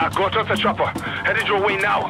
I got off the chopper. Headed your way now.